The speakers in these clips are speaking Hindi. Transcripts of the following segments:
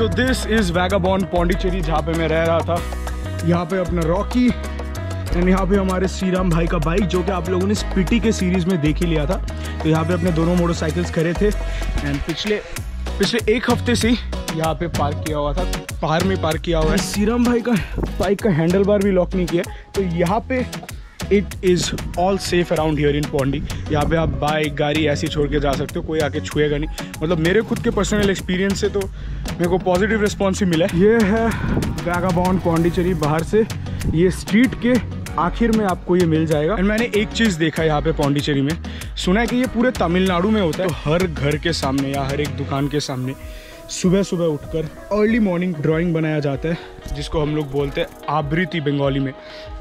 So this is Vagabond Pondicherry जहाँ पे मैं रह रहा था। यहाँ पे अपना रॉकी एंड यहाँ पे हमारे श्री राम भाई का बाइक जो कि आप लोगों ने स्पिटी के सीरीज़ में देख ही लिया था। तो यहाँ पे अपने दोनों मोटरसाइकिल्स खड़े थे। एंड पिछले पिछले एक हफ़्ते से यहाँ पे पार्क किया हुआ था। बाहर में पार्क किया हुआ है। सीरम भाई का बाइक का हैंडल बार भी लॉक नहीं किया। तो यहाँ पे it is all safe around here in Pondy यहाँ पे आप बाइक गाड़ी ऐसी छोड़ के जा सकते हो कोई आके छुएगा नहीं। मतलब मेरे खुद के पर्सनल एक्सपीरियंस से तो मेरे को पॉजिटिव रिस्पॉन्स ही मिला है। ये है वैगाबॉन पॉन्डिचेरी बाहर से। ये स्ट्रीट के आखिर में आपको ये मिल जाएगा। एंड मैंने एक चीज़ देखा यहाँ पे पौंडीचेरी में। सुना है कि ये पूरे तमिलनाडु में होता है। तो हर घर के सामने या हर एक दुकान के सामने सुबह सुबह उठकर अर्ली मॉर्निंग ड्राइंग बनाया जाता है, जिसको हम लोग बोलते हैं आवृत्ति बंगाली में।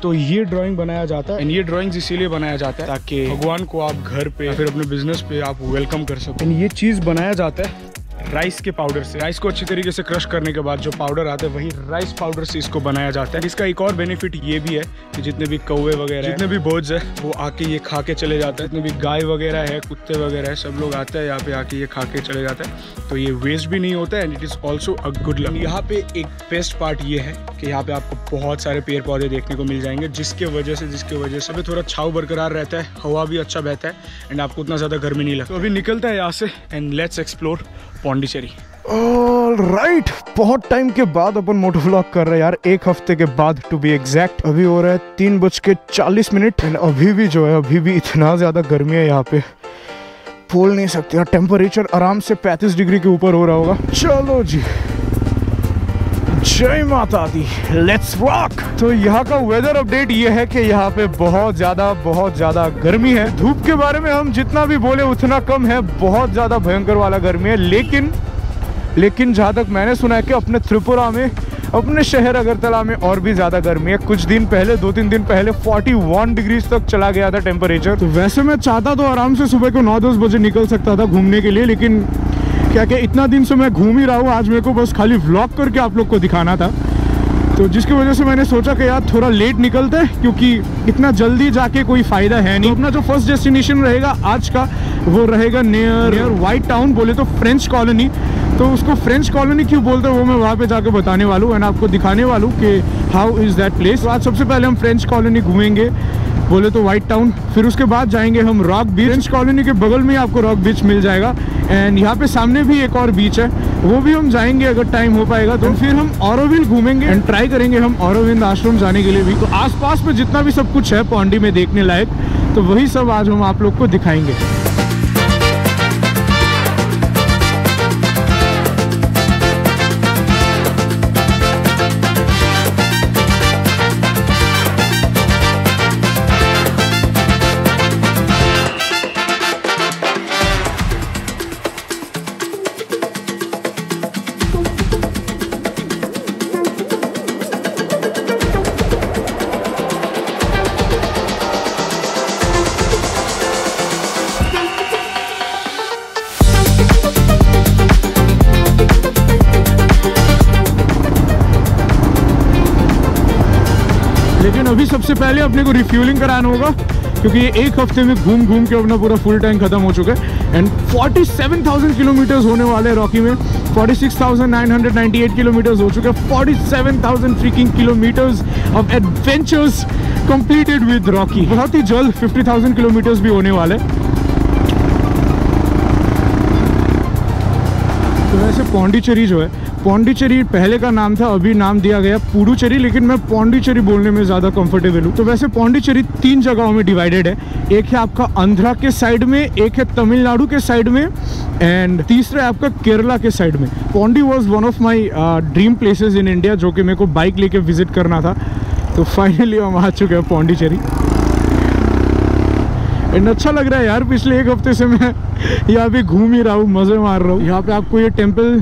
तो ये ड्राइंग बनाया जाता है एंड ये ड्राइंग्स इसीलिए बनाया जाता है ताकि भगवान को आप घर पे फिर अपने बिज़नेस पे आप वेलकम कर सको। एंड ये चीज़ बनाया जाता है राइस के पाउडर से। राइस को अच्छी तरीके से क्रश करने के बाद जो पाउडर आता है, वही राइस पाउडर से इसको बनाया जाता है। इसका एक और बेनिफिट ये भी है कि जितने भी कौवे वगैरह जितने भी बर्ड्स है, वो आके ये खा के चले जाते हैं। जितने भी गाय वगैरह है, कुत्ते वगैरह है, सब लोग आते हैं यहाँ पे आके ये खा के चले जाते हैं। तो ये वेस्ट भी नहीं होता and it is also a good luck यहाँ पे एक बेस्ट पार्ट ये है कि यहाँ पे आपको बहुत सारे पेड़ पौधे देखने को मिल जाएँगे, जिसके वजह से, जिसके वजह से। थोड़ा छाव बरकरार रहता है, हवा भी अच्छा बहता है एंड आपको उतना ज़्यादा गर्मी नहीं लगता। तो अभी निकलता है यहाँ से and let's explore Pondicherry. Right right. बहुत टाइम के बाद अपन मोटो व्लॉग कर रहे हैं यार। एक हफ़्ते के बाद टू बी एग्जैक्ट अभी हो रहा है तीन बज के चालीस मिनट। एंड अभी भी जो है, अभी भी इतना ज़्यादा गर्मी है यहाँ पे। बोल नहीं सकते यार टेम्परेचर आराम से 35 डिग्री के ऊपर हो रहा होगा। चलो जी। जय माता दी लेट्स रॉक तो यहाँ का वेदर अपडेट ये है कि यहाँ पे बहुत ज़्यादा बहुत ज़्यादा गर्मी है। धूप के बारे में हम जितना भी बोले उतना कम है। बहुत ज़्यादा भयंकर वाला गर्मी है। लेकिन लेकिन जहाँ तक मैंने सुना है कि अपने त्रिपुरा में अपने शहर अगरतला में और भी ज़्यादा गर्मी है। कुछ दिन पहले दो तीन दिन पहले 41 डिग्री तक चला गया था टेम्परेचर तो वैसे मैं चाहता तो आराम से सुबह को 9-10 बजे निकल सकता था घूमने के लिए लेकिन क्या क्या इतना दिन से मैं घूम ही रहा हूँ आज मेरे को बस खाली व्लॉग करके आप लोग को दिखाना था। तो जिसकी वजह से मैंने सोचा कि यार थोड़ा लेट निकलते हैं क्योंकि इतना जल्दी जाके कोई फ़ायदा है नहीं। तो अपना जो फ़र्स्ट डेस्टिनेशन रहेगा आज का वो रहेगा नियर नियर वाइट टाउन बोले तो फ्रेंच कॉलोनी तो उसको फ्रेंच कॉलोनी क्यों बोलते हैं वो मैं वहाँ पे जाके बताने वाला हूँ एंड आपको दिखाने वाला हूँ कि हाउ इज़ दैट प्लेस तो आज सबसे पहले हम फ्रेंच कॉलोनी घूमेंगे। बोले तो वाइट टाउन फिर उसके बाद जाएँगे हम रॉक बीच फ्रेंच कॉलोनी के बगल में आपको रॉक बीच मिल जाएगा। एंड यहाँ पे सामने भी एक और बीच है। वो भी हम जाएँगे अगर टाइम हो पाएगा तो। फिर हम औरविल घूमेंगे एंड ट्राई करेंगे हम औरविंद आश्रम जाने के लिए भी। तो आसपास में जितना भी सब कुछ है पौंडी में देखने लायक तो वही सब आज हम आप लोग को दिखाएँगे। अपने को रिफ्यूलिंग कराना होगा क्योंकि एक हफ़्ते में घूम घूम के अपना पूरा फुल टैंक खत्म हो चुका है। एंड 47,000 किलोमीटर्स होने वाले हैं रॉकी में। 46,998 किलोमीटर्स हो चुके हैं। 47,000 freaking kilometres of adventures completed with Rocky बहुत ही जल्द 50,000 किलोमीटर्स भी होने वाले तो वैसे पौंडीचेरी जो है पौंडीचेरी पहले का नाम था, अभी नाम दिया गया पुडुचेरी लेकिन मैं पौंडीचेरी बोलने में ज़्यादा कंफर्टेबल हूँ। तो वैसे पौंडीचेरी तीन जगहों में डिवाइडेड है। एक है आपका आंध्रा के साइड में, एक है तमिलनाडु के साइड में एंड तीसरा है आपका केरला के साइड में। Pondy was one of my dream places in India जो कि मेरे को बाइक लेके विज़िट करना था। तो फाइनली हम आ चुके हैं पौंडीचेरी एंड अच्छा लग रहा है यार, पिछले एक हफ़्ते से मैं यहाँ पे घूम ही रहा हूँ, मज़े मार रहा हूँ। यहाँ पे आपको ये टेंपल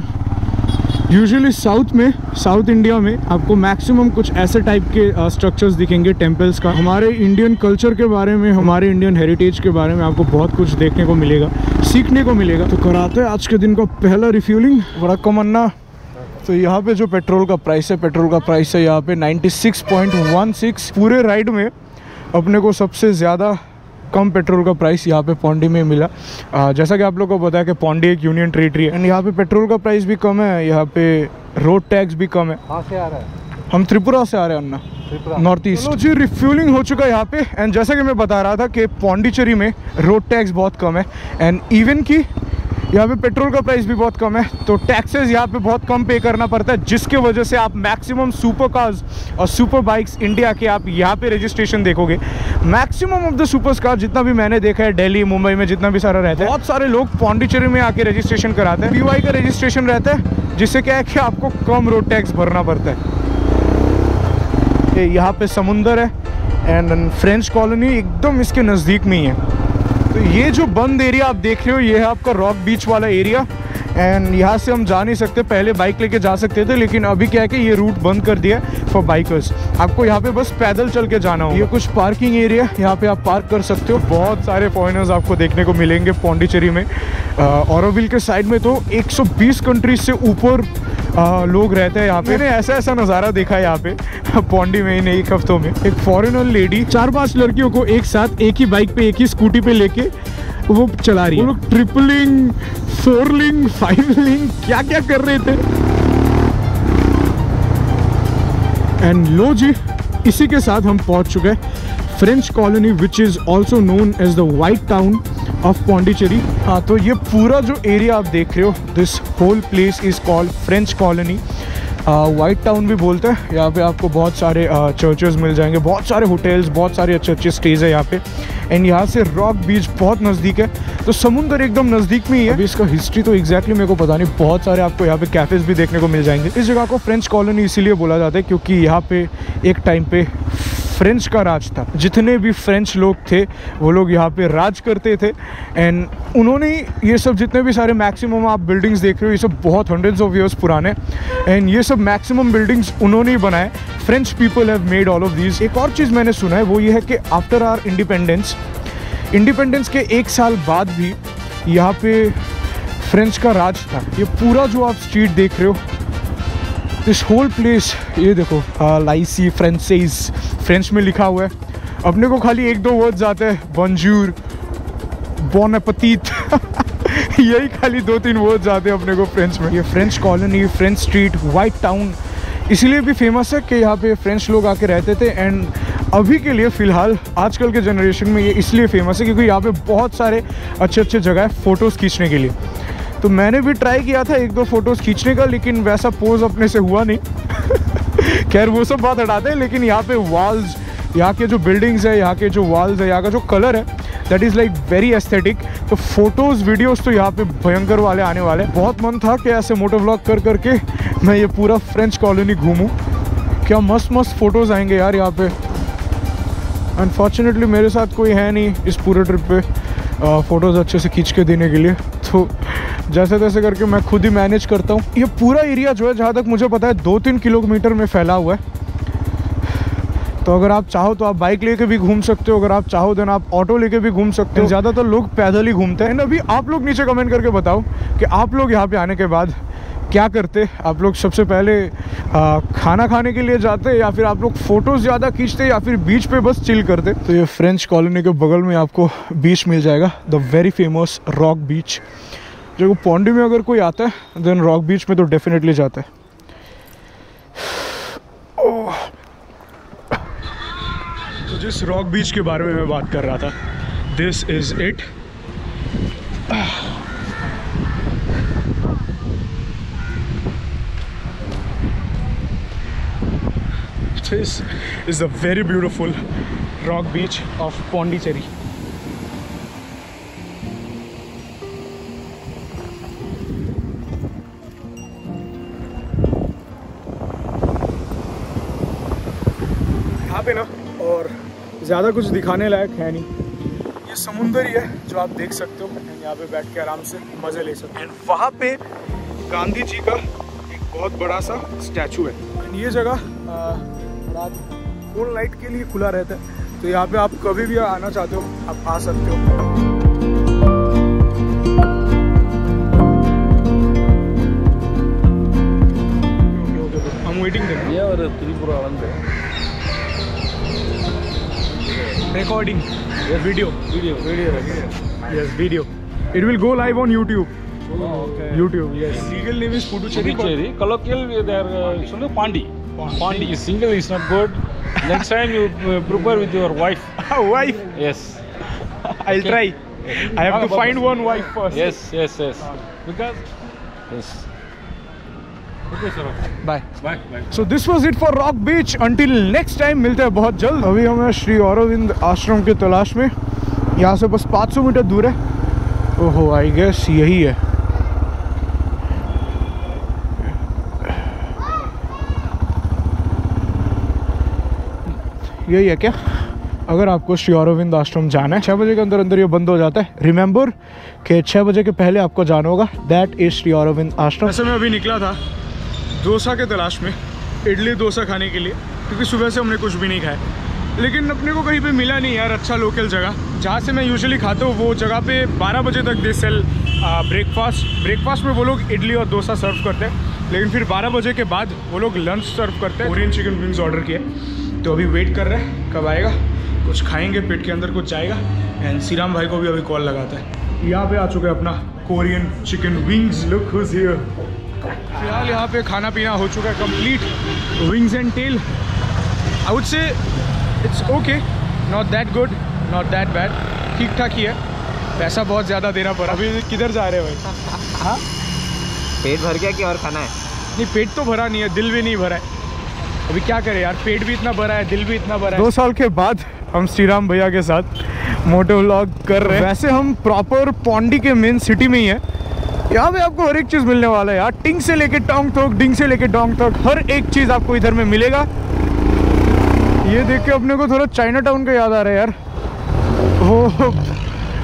यूजुअली साउथ में साउथ इंडिया में आपको मैक्सिमम कुछ ऐसे टाइप के स्ट्रक्चर्स दिखेंगे टेम्पल्स का। हमारे इंडियन कल्चर के बारे में, हमारे इंडियन हेरिटेज के बारे में आपको बहुत कुछ देखने को मिलेगा, सीखने को मिलेगा। तो कराते हैं आज के दिन का पहला रिफ्यूलिंग बड़ा कमन्ना तो यहाँ पे जो पेट्रोल का प्राइस है पेट्रोल का प्राइस है यहाँ पे 96.16 पूरे राइड में अपने को सबसे ज़्यादा कम पेट्रोल का प्राइस यहाँ पे पौंडी में मिला। आ, जैसा कि आप लोगों को पता है कि पौंडी एक यूनियन टेरेटरी है। एंड यहाँ पे पेट्रोल का प्राइस भी कम है यहाँ पे रोड टैक्स भी कम है। कहाँ से आ रहा है? हम त्रिपुरा से आ रहे हैं अन्ना। नॉर्थ ईस्ट जी रिफ्यूलिंग हो चुका है यहाँ पे। एंड जैसा कि मैं बता रहा था कि पौंडीचेरी में रोड टैक्स बहुत कम है। एंड इवन की यहाँ पे पेट्रोल का प्राइस भी बहुत कम है तो टैक्सेस यहाँ पे बहुत कम पे करना पड़ता है, जिसके वजह से आप मैक्सिमम सुपर कार्स और सुपर बाइक्स इंडिया के आप यहाँ पे रजिस्ट्रेशन देखोगे। Maximum of the super car जितना भी मैंने देखा है, दिल्ली, मुंबई में जितना भी सारा रहता है, बहुत सारे लोग पौंडीचेरी में आके रजिस्ट्रेशन कराते हैं। पीवाई का रजिस्ट्रेशन रहता है, जिससे क्या है कि आपको कम रोड टैक्स भरना पड़ता है। यहाँ पे समुंदर है एंड फ्रेंच कॉलोनी एकदम इसके नज़दीक में ही है। तो ये जो बंद एरिया आप देख रहे हो, ये है आपका रॉक बीच वाला एरिया एंड यहाँ से हम जा नहीं सकते, पहले बाइक लेके जा सकते थे, लेकिन अभी क्या है कि ये रूट बंद कर दिया फॉर बाइकर्स आपको यहाँ पे बस पैदल चल के जाना होगा। ये कुछ पार्किंग एरिया यहाँ पे आप पार्क कर सकते हो। बहुत सारे फॉरनर्स आपको देखने को मिलेंगे पौंडीचेरी में। औरविल के साइड में तो 120 कंट्रीज़ से ऊपर आ, लोग रहते हैं यहाँ पे। मैंने ऐसा ऐसा नज़ारा देखा यहाँ पे पौंडी में इन एक हफ्तों में। एक फॉरेनर लेडी चार पाँच लड़कियों को एक साथ एक ही बाइक पे एक ही स्कूटी पे लेके वो चला रही है। लोग ट्रिपलिंग फोरलिंग फाइवलिंग क्या क्या कर रहे थे? एंड लो जी इसी के साथ हम पहुँच चुके हैं। French colony which is also known as the white town of Pondicherry हाँ तो ये पूरा जो एरिया आप देख रहे हो this whole place is called French colony white town भी बोलते हैं। यहाँ पे आपको बहुत सारे चर्चेस मिल जाएँगे। बहुत सारे होटल्स बहुत सारे अच्छे अच्छे स्टेज है यहाँ पे। एंड यहाँ से रॉक बीच बहुत नज़दीक है। तो समुंदर एकदम नज़दीक में ही है। अभी इसका हिस्ट्री तो एग्जैक्टली मेरे को पता नहीं। बहुत सारे आपको यहाँ पे कैफ़ेज भी देखने को मिल जाएँगे। इस जगह को फ्रेंच कॉलोनी इसीलिए बोला जाता है क्योंकि यहाँ पे एक टाइम पे फ्रेंच का राज था। जितने भी फ्रेंच लोग थे, वो लोग यहाँ पे राज करते थे। एंड उन्होंने ये सब जितने भी सारे मैक्सिमम आप बिल्डिंग्स देख रहे हो, ये सब बहुत हंड्रेड्स ऑफ़ ईयर्स पुराने। एंड ये सब मैक्सिमम बिल्डिंग्स उन्होंने ही बनाए। French people have made all of these एक और चीज़ मैंने सुना है, वो ये है कि आफ्टर आर इंडिपेंडेंस इंडिपेंडेंस के एक साल बाद भी यहाँ पे फ्रेंच का राज था। ये पूरा जो आप स्ट्रीट देख रहे हो दिस होल प्लेस ये देखो लाइसी फ्रेंसेज फ्रेंच में लिखा हुआ है। अपने को खाली एक दो वर्ड्स आते हैं बंजूर बॉन पतीत यही खाली दो तीन वर्ड्स आते हैं अपने को फ्रेंच में। ये French colony French street white town इसीलिए भी फ़ेमस है कि यहाँ पे फ्रेंच लोग आके रहते थे एंड अभी के लिए फ़िलहाल, आजकल के जनरेशन में ये इसलिए फ़ेमस है क्योंकि यहाँ पे बहुत सारे अच्छे अच्छे जगह है फ़ोटोज़ खींचने के लिए। तो मैंने भी ट्राई किया था एक दो फ़ोटोज़ खींचने का, लेकिन वैसा पोज अपने से हुआ नहीं। खैर, वो सब बात हटाते हैं, लेकिन यहाँ पे वॉल्स यहाँ के जो बिल्डिंग्स है, यहाँ के जो वॉल्स है, यहाँ का जो कलर है that is like very aesthetic तो फ़ोटोज़ वीडियोज़ तो यहाँ पे भयंकर वाले आने वाले बहुत मन था कि ऐसे मोटो ब्लॉग कर करके मैं ये पूरा फ्रेंच कॉलोनी घूमूँ। क्या मस्त मस्त फ़ोटोज़ आएँगे यार यहाँ पे। अनफॉर्चुनेटली मेरे साथ कोई है नहीं इस पूरे ट्रिप पे फ़ोटोज़ अच्छे से खींच के देने के लिए। तो जैसे तैसे करके मैं खुद ही मैनेज करता हूँ। ये पूरा एरिया जो है जहाँ तक मुझे पता है दो तीन किलोमीटर में फैला हुआ है। तो अगर आप चाहो तो आप बाइक लेके भी घूम सकते हो अगर आप चाहो देन आप ऑटो लेके भी घूम सकते हो। ज़्यादातर तो लोग पैदल ही घूमते हैं। अभी आप लोग नीचे कमेंट करके बताओ कि आप लोग यहाँ पे आने के बाद क्या करते? आप लोग सबसे पहले आ, खाना खाने के लिए जाते या फिर आप लोग फ़ोटोज़ ज़्यादा खींचते या फिर बीच पे बस चिल करते? तो ये फ्रेंच कॉलोनी के बगल में आपको बीच मिल जाएगा the very famous rock beach जो पौंडी में अगर कोई आता है देन रॉक बीच में तो डेफिनेटली जाता है। तो जिस रॉक बीच के बारे में मैं बात कर रहा था this is it this is a very beautiful rock beach of Pondicherry. यहाँ पे ना, और ज़्यादा कुछ दिखाने लायक है नहीं। ये समुंदर ही है, जो आप देख सकते हो यहाँ पे बैठ के आराम से मज़े ले सकते हैं। वहाँ पे गांधी जी का एक बहुत बड़ा सा स्टैचू है। एंड ये जगह रात फुल नाइट के लिए खुला रहता है तो यहाँ पे आप कभी भी आना चाहते हो आप आ सकते हो वेटिंग ये और Tripura. Video. Video. Video. Yes, video. It will go live on YouTube. Oh, okay. YouTube. Yes. Legal name is Puducherry. Puducherry. Colloquial, they are uh, Pandi. Pandi. Single is not good. Next time you uh, prepare with your wife. wife. Yes. I'll try. I have to Ah, find one wife first. Yes. Yes. Yes. Because. Yes. Okay, sir. Bye. Bye. Bye. So this was it for rock beach until next time मिलते हैं बहुत जल्द अभी हम हैं श्री औरविंद आश्रम की तलाश में यहाँ से बस 500 मीटर दूर है ओहो आई गेस यही है यही है क्या? अगर आपको श्री औरविंद आश्रम जाना है छः बजे के अंदर अंदर ये बंद हो जाता है। रिमेंबर कि छः बजे के पहले आपको जाना होगा। दैट इज़ श्री औरविंद आश्रम। वैसे मैं अभी निकला था डोसा के तलाश में, इडली डोसा खाने के लिए, क्योंकि सुबह से हमने कुछ भी नहीं खाया। लेकिन अपने को कहीं पे मिला नहीं यार अच्छा लोकल जगह। जहाँ से मैं यूजुअली खाता हूँ, वो जगह पे 12 बजे तक दे सेल ब्रेकफास्ट ब्रेकफास्ट में वो लोग इडली और डोसा सर्व करते हैं, लेकिन फिर 12 बजे के बाद वो लोग लंच सर्व करते हैं। कोरियन चिकन विंग्स ऑर्डर किए तो अभी वेट कर रहे हैं कब आएगा? कुछ खाएँगे पेट के अंदर कुछ जाएगा। एंड श्रीराम भाई को भी अभी कॉल लगाता है। यहाँ पे आ चुके हैं अपना Korean chicken wings look who's here फ़िलहाल यहाँ पे खाना पीना हो चुका है complete wings and tell I would say it's okay not that good not that bad ठीक ठाक ही है। पैसा बहुत ज़्यादा देना पड़ा। अभी किधर जा रहे हो भाई? हाँ? पेट भर गया कि और खाना है? नहीं पेट तो भरा नहीं है दिल भी नहीं भरा है। अभी क्या करें यार? पेट भी इतना भरा है दिल भी इतना भरा है। दो साल के बाद हम श्रीराम भैया के साथ मोटो व्लॉग कर रहे हैं। वैसे हम प्रॉपर पौंडी के मेन सिटी में ही है। यहाँ पे आपको हर एक चीज़ मिलने वाला है यार। टिंग से लेके टोंग तक डिंग से लेके डोंग तक हर एक चीज़ आपको इधर में मिलेगा। ये देख के अपने को थोड़ा चाइना टाउन का याद आ रहा है यार। वो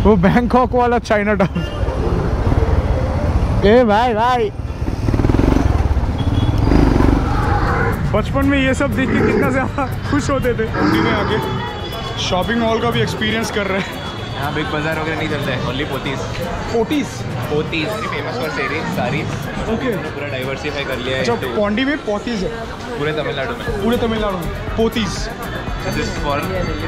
वो बैंकॉक वाला चाइना टाउन ए भाई भाई। बचपन में ये सब देख के कितना ज़्यादा खुश होते थे। उन्हीं में आके शॉपिंग मॉल का भी एक्सपीरियंस कर रहे हैं। यहाँ बिग बाज़ार वगैरह नहीं चलता है ओनली पोतीस। पोटीज पोतीस। Famous for sari sari okay पूरा डाइवर्सिफाई कर लिया अच्छा है तो पौंडी में पोतीज है? पूरे तमिलनाडु में। पूरे तमिलनाडु में। Pothys this for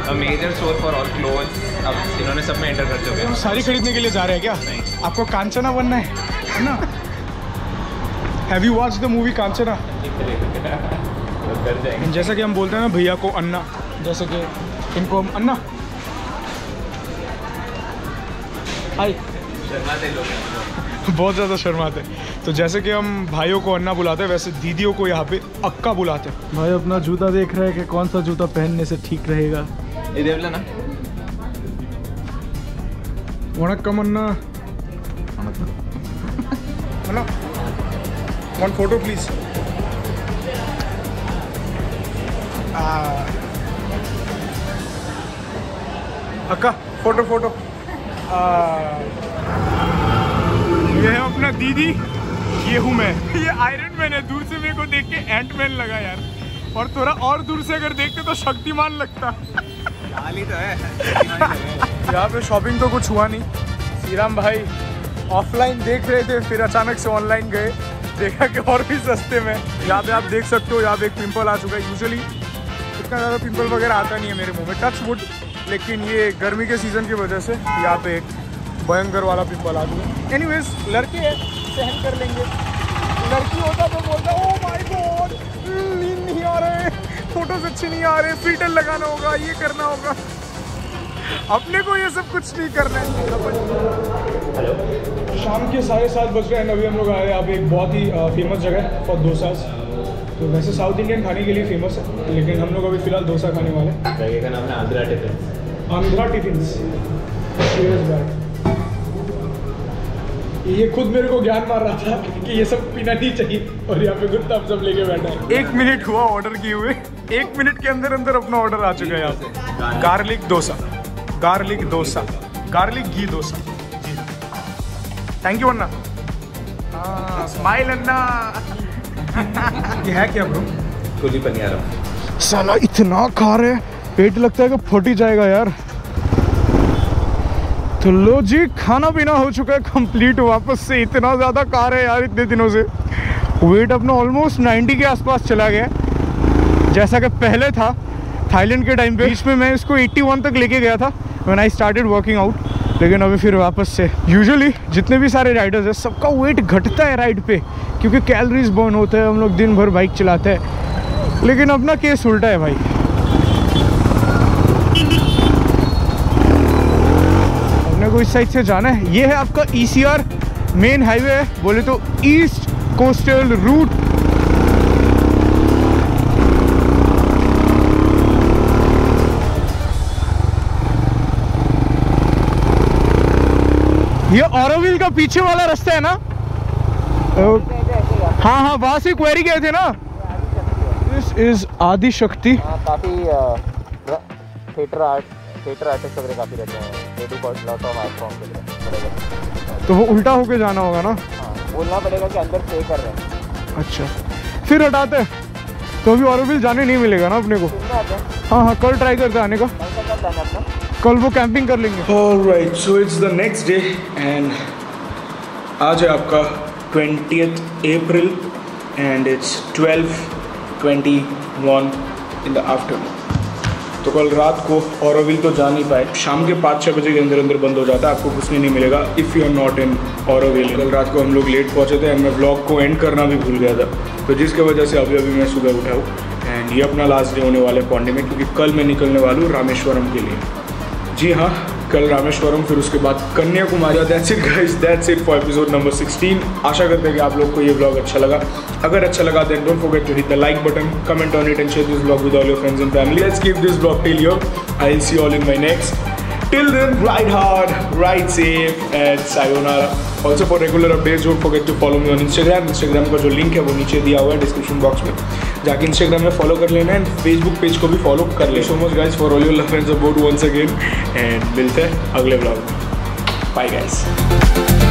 a major store for all clothes अब इन्होंने सब में एंटर कर चुके हम हैं साड़ी खरीदने के लिए जा रहे हैं क्या? नहीं। आपको कांचना बनना है है ना? Have you watch the movie Kanchana? जाएँगे जैसा कि हम बोलते हैं ना भैया को अन्ना। जैसे कि इनको हम अन्ना। हाय शर्माते लोग बहुत ज़्यादा शर्माते। हैं तो जैसे कि हम भाइयों को अन्ना बुलाते हैं वैसे दीदियों को यहाँ पे अक्का बुलाते हैं। भाई अपना जूता देख रहे हैं कि कौन सा जूता पहनने से ठीक रहेगा। ये देख लेना। वणक्कम अन्ना। अन्ना वन फ़ोटो प्लीज़ अक्का फ़ोटो फ़ोटो। आ, ये है अपना दीदी ये हूँ मैं। ये आयरन मैन है दूर से मेरे को देख के एंट मैन लगा यार। और थोड़ा और दूर से अगर देखते तो शक्तिमान लगता। तो है। यहाँ पे शॉपिंग तो कुछ हुआ नहीं। श्रीराम भाई ऑफलाइन देख रहे थे फिर अचानक से ऑनलाइन गए। देखा कि और भी सस्ते में। यहाँ पे आप देख सकते हो यहाँ पे एक पिंपल आ चुका है यूजुअली इतना ज़्यादा पिंपल वगैरह आता नहीं है मेरे मुँह में टच वुड लेकिन ये गर्मी के सीज़न की वजह से यहाँ पे एक भयंकर वाला पिंपल आ है एनीवेज लड़के हैं सहन कर लेंगे। लड़की होता तो बोलता ओ माय गॉड नींद नहीं आ रहे फ़ोटोज़ अच्छे नहीं आ रहे फ़िल्टर लगाना होगा ये करना होगा। अपने को ये सब कुछ नहीं करना है। शाम के साढ़े सात बज रहे हैं अभी हम लोग आए यहाँ पे एक बहुत ही फ़ेमस जगह है फॉर डोसाज तो वैसे साउथ इंडियन खाने के लिए फ़ेमस है लेकिन हम लोग अभी फ़िलहाल डोसा खाने वाले हैं। जगह का नाम है? आंध्रा टिफ़िन। आंध्रा टिफिन्स। ये खुद मेरे को ज्ञान मार रहा था कि ये सब पीना नहीं चाहिए और यहाँ पे खुद सब लेके बैठा है। एक मिनट हुआ ऑर्डर किए हुए। एक मिनट के अंदर अंदर अपना ऑर्डर आ चुका है यहाँ पे। Garlic dosa. Garlic dosa. Garlic घी डोसा। जी थैंक यू अन्ना स्माइल अन्ना ये है क्या ब्रो कुली पनियारम साला इतना खा रहे पेट लगता है कि फट ही जाएगा यार। तो लो जी खाना पीना हो चुका है कंप्लीट वापस से इतना ज़्यादा कार है यार इतने दिनों से। वेट अपना ऑलमोस्ट 90 के आसपास चला गया जैसा कि पहले था थाईलैंड के टाइम पे। बीच में मैं इसको 81 तक लेके गया था when I started working out लेकिन अभी फिर वापस से यूजुअली जितने भी सारे राइडर्स हैं, सबका वेट घटता है राइड पे, क्योंकि कैलोरीज बर्न होते हैं, हम लोग दिन भर बाइक चलाते हैं। लेकिन अपना केस उल्टा है भाई। अपने को इस साइड से जाना है। ये है आपका ईसीआर मेन हाईवे है। बोले तो ईस्ट कोस्टल रूट ये औरविल का पीछे वाला रास्ता है ना? हाँ हाँ वहाँ से क्वेरी गए थे ना? दिस इज़ आदि शक्ति। हाँ काफ़ी थिएटर आर्ट थिएटर आर्टिस्ट वगैरह काफ़ी रहते हैं। तो वो उल्टा होके जाना होगा ना? हाँ बोलना पड़ेगा कि अंदर स्टे कर रहे हैं। अच्छा। फिर हटाते तो अभी औरविल जाने नहीं मिलेगा ना अपने को? हैं। हाँ हाँ कल ट्राई करते आने का। कल वो कैंपिंग कर लेंगे। Alright so it's the next day and आज है आपका twenty April and it's twelve twenty one in the afternoon तो कल रात को औरविल तो जा नहीं पाए। शाम के पाँच छः बजे के अंदर अंदर बंद हो जाता है, आपको कुछ नहीं मिलेगा if you are not in और औरविल कल रात को हम लोग लेट पहुँचे थे एंड मैं ब्लॉग को एंड करना भी भूल गया था। तो जिसकी वजह से अभी अभी मैं सुबह उठा हूँ। एंड ये अपना लास्ट डे होने वाला पौंडे में, क्योंकि कल मैं निकलने वाला हूँ रामेश्वरम के लिए। जी हाँ कल रामेश्वरम फिर उसके बाद कन्याकुमारी और that's it guys that's it for episode number 16 आशा करते हैं कि आप लोग को ये ब्लॉग अच्छा लगा। अगर अच्छा लगा then don't forget to hit the like button comment on it and share this blog with all your friends and family let's keep this blog till your I will see all in my next till then, ride hard, ride safe and sayonara. Also for regular updates, don't forget to follow me on Instagram Instagram का जो लिंक है वो नीचे दिया हुआ है डिस्क्रिप्शन बॉक्स में। जाके इंस्टाग्राम में फॉलो कर लेना एंड फेसबुक पेज को भी फॉलो कर ले so much guys for all your love and support once again and मिलते हैं अगले ब्लॉग में। Bye guys